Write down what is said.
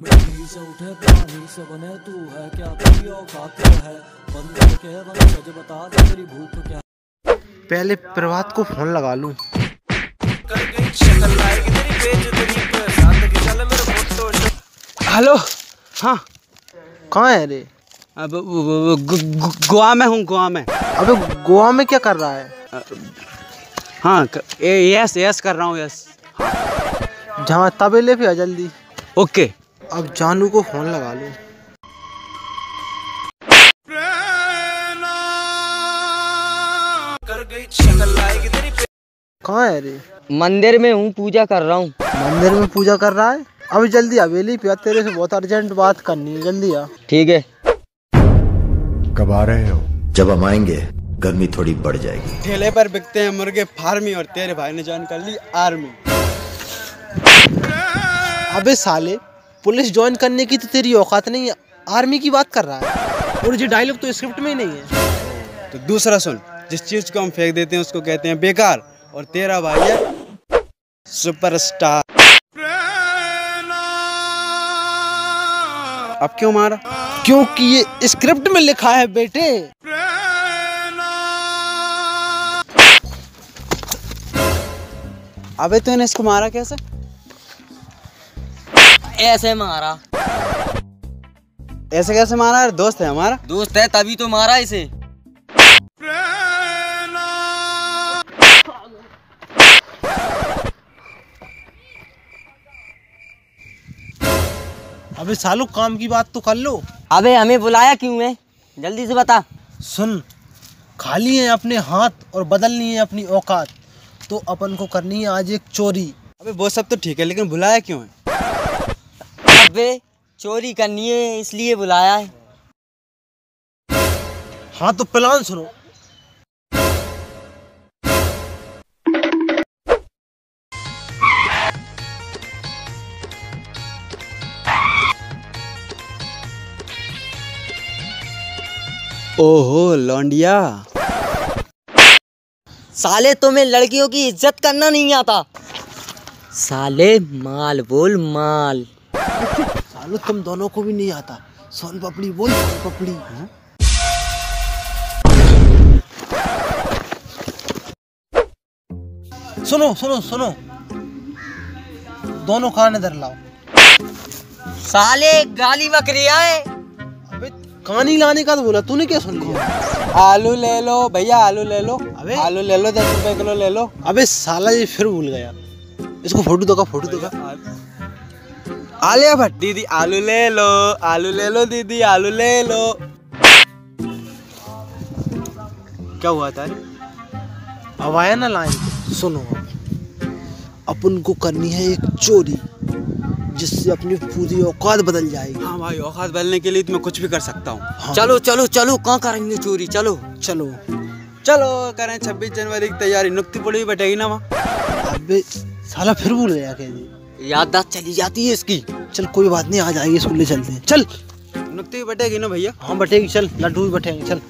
मिट्टी से उठे पानी से बने तू है क्या तेरी औकात है बंदे सच बता दे तेरी भूख क्या पहले प्रभात को फ़ोन लगा लूँ। हेलो? हाँ। कहाँ है रे? अब गोवा में हूँ गोवा में। अबे गोवा में क्या कर रहा है? हाँ यस यस कर रहा हूँ यस। जहाँ तबेले पे आ जल्दी। ओके। अब जानू को फ़ोन लगा लूँ। कहाँ है रे? मंदिर में हूँ पूजा कर रहा हूँ। मंदिर में पूजा कर रहा है? अभी जल्दी हवेली पे तेरे से बहुत अर्जेंट बात करनी है जल्दी आ। ठीक है। कब आ रहे हो? जब हम आएँगे गर्मी थोड़ी बढ़ जाएगी। ठेले पर बिकते हैं मुर्गे फार्मी और तेरे भाई ने ज्वाइन कर ली आर्मी। अबे साले पुलिस ज्वाइन करने की तो तेरी औकात नहीं है। आर्मी की बात कर रहा है। और ये डायलॉग तो स्क्रिप्ट में ही नहीं है। तो दूसरा सुन जिस चीज़ को हम फेंक देते हैं उसको कहते हैं बेकार। और तेरा भाई है सुपरस्टार अब क्यों मारा? क्योंकि ये स्क्रिप्ट में लिखा है बेटे। अबे तूने इसको मारा कैसे? ऐसे मारा। ऐसे कैसे मारा? यार दोस्त है हमारा। दोस्त है तभी तो मारा इसे। अबे सालू काम की बात तो कर लो। अबे हमें बुलाया क्यों है? जल्दी से बता। सुन खाली है अपने हाथ और बदलनी है अपनी औकात। तो अपन को करनी है आज एक चोरी। अबे वो सब तो ठीक है लेकिन बुलाया क्यों है? अबे चोरी करनी है इसलिए बुलाया है। हाँ तो प्लान सुनो। ओहो लौंडिया। साले तुम्हें लड़कियों की इज़्ज़त करना नहीं आता। साले माल बोल माल। सालू तुम दोनों को भी नहीं आता। सोन पपड़ी बोल सोन पपड़ी। हाँ? सुनो सुनो सुनो। दोनों कान इधर लाओ। साले गाली बकरी है। अबे कहानी लाने का तो बोला तूने क्या सुन लिया? आलू ले लो भैया आलू ले लो। अबे। आलू ले लो दस रुपए किलो ले लो। अबे साला ये फिर भूल गया। इसको फ़ोटो दो फ़ोटो दो आलिया भट्ट। दीदी आलू ले लो आलू ले लो दीदी आलू ले लो। क्या हुआ था? अब आया ना लाइन सुनो अपन को करनी है एक चोरी जिससे अपनी पूरी औकात बदल जाएगी। हाँ भाई औकात बदलने के लिए तो मैं कुछ भी कर सकता हूँ। हाँ, चलो चलो चलो कहाँ करेंगे चोरी? चलो। चलो। चलो करें छब्बीस जनवरी की तैयारी। नुक्ति पड़ी बैठेगी ना वहाँ। अबे साला फिर भूल गया याददाश्त चली जाती है इसकी। चल कोई बात नहीं आ जाएगी स्कूल ले चलते हैं। चल। भी बटेगी ना भैया? हाँ बटेगी चल लड्डू भी बटेंगे चल।